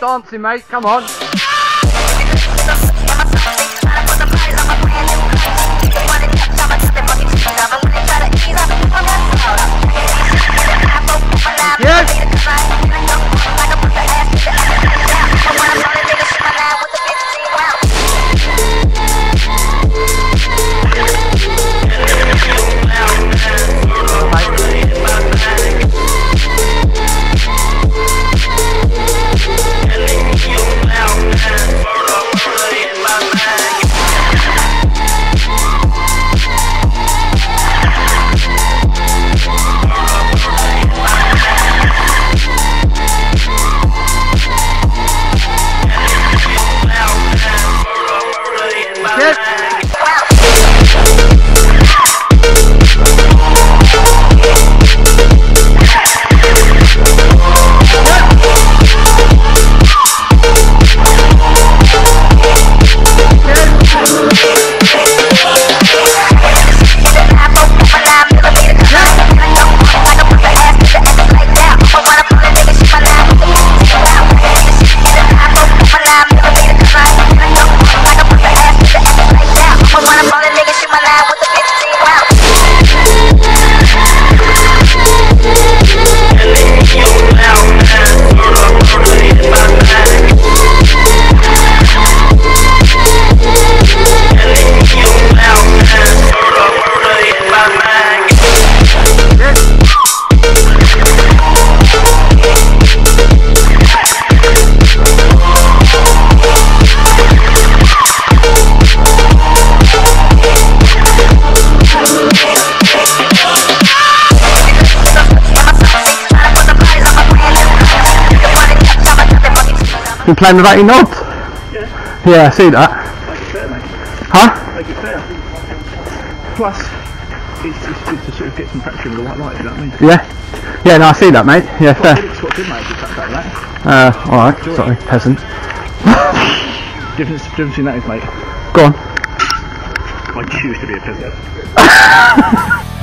dancing, mate. Come on. Been playing with 80 knobs? Yeah. Yeah, I see that. Make it fair, mate. Huh? Make it fair. Plus, it's, it's good to sort of get some traction with the white light, do you know what I mean? Yeah. Yeah, no, I see that, mate. Yeah, It's fair. good, it's good, mate, like that. Uh, alright. Sorry, peasant. Difference, difference between that is, mate, Go on. I choose to be a peasant.